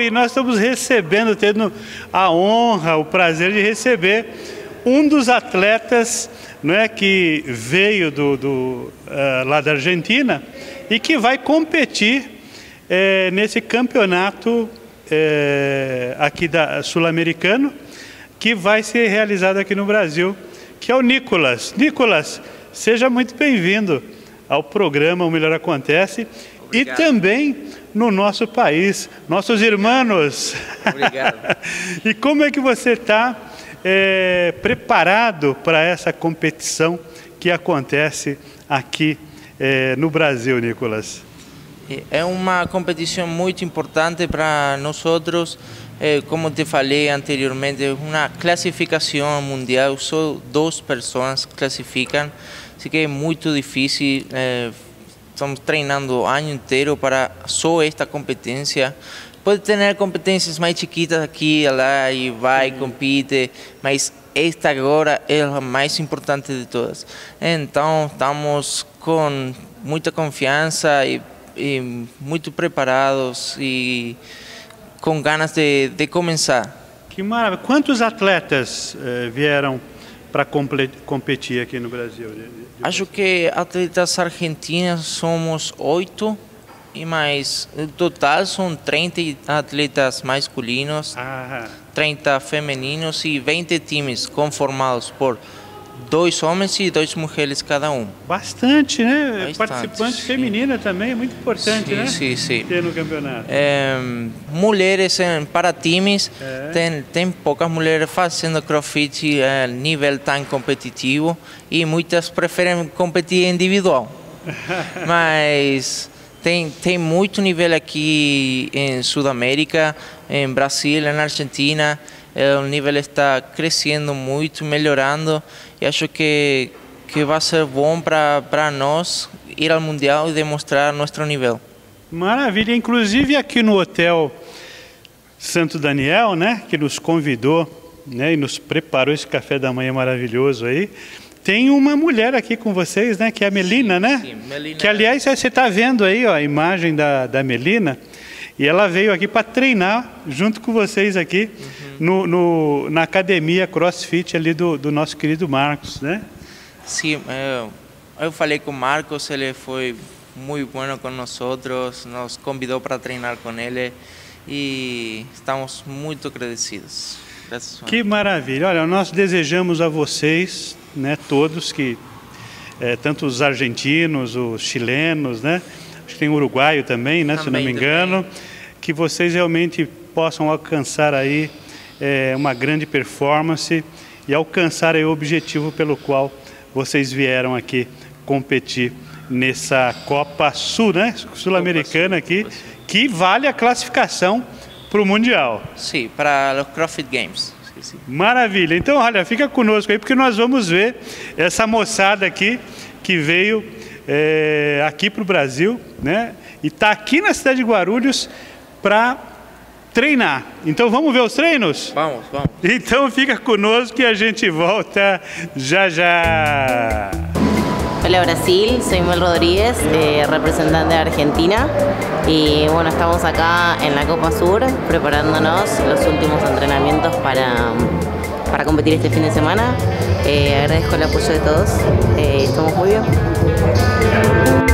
e nós estamos recebendo, tendo a honra, o prazer de receber um dos atletas não é, que veio do, do uh, lá da Argentina e que vai competir é, nesse campeonato é, aqui da sul-americano que vai ser realizado aqui no Brasil, que é o Nicolas. Nicolas, seja muito bem-vindo ao programa O Melhor Acontece Obrigado. e também no nosso país, nossos irmãos. Obrigado. e como é que você está é, preparado para essa competição que acontece aqui é, no Brasil, Nicolas? É uma competição muito importante para nós outros. É, como te falei anteriormente, uma classificação mundial, só duas pessoas classificam, assim que é muito difícil. Estamos treinando o ano inteiro para só esta competência. Pode ter competências mais chiquitas aqui e lá e vai, compite, mas esta agora é a mais importante de todas. Então, estamos com muita confiança e, e muito preparados e com ganas de, de começar. Que maravilha! Quantos atletas eh, vieram para competir aqui no Brasil? Acho que atletas argentinas somos oito e mais, no total são 30 atletas masculinos, ah. 30 femininos e 20 times conformados por dois homens e duas mulheres cada um. Bastante, né? Bastante, Participante sim. feminina também é muito importante, sim, né? Sim, sim. Ter no campeonato. É, mulheres para times, é. tem, tem poucas mulheres fazendo crossfit a nível tão competitivo e muitas preferem competir individual. Mas tem, tem muito nível aqui em Sudamérica, em Brasil, na Argentina. O nível está crescendo muito, melhorando e acho que, que vai ser bom para nós ir ao Mundial e demonstrar nosso nível. Maravilha, inclusive aqui no Hotel Santo Daniel, né, que nos convidou né, e nos preparou esse café da manhã maravilhoso aí. Tem uma mulher aqui com vocês, né? Que é a Melina, sim, né? Sim, Melina. Que aliás você está vendo aí ó, a imagem da, da Melina. E ela veio aqui para treinar junto com vocês aqui uhum. no, no, na academia CrossFit ali do, do nosso querido Marcos, né? Sim, eu, eu falei com o Marcos, ele foi muito bom com nós, nos convidou para treinar com ele e estamos muito agradecidos. Que maravilha! Olha, nós desejamos a vocês né, todos que, é, tanto os argentinos, os chilenos, né, acho que tem uruguaio também, né, também, se não me engano, também. que vocês realmente possam alcançar aí é, uma grande performance e alcançar o objetivo pelo qual vocês vieram aqui competir nessa Copa Sul, né, sul-americana aqui, que vale a classificação para o Mundial. Sim, para os CrossFit Games. Maravilha. Então, olha, fica conosco aí, porque nós vamos ver essa moçada aqui que veio é, aqui para o Brasil, né? E está aqui na cidade de Guarulhos para treinar. Então, vamos ver os treinos? Vamos, vamos. Então, fica conosco que a gente volta já já. Hola Brasil, soy Mel Rodríguez, eh, representante de Argentina y bueno, estamos acá en la Copa Sur preparándonos los últimos entrenamientos para, para competir este fin de semana. Eh, agradezco el apoyo de todos, eh, estamos muy bien. Thank you.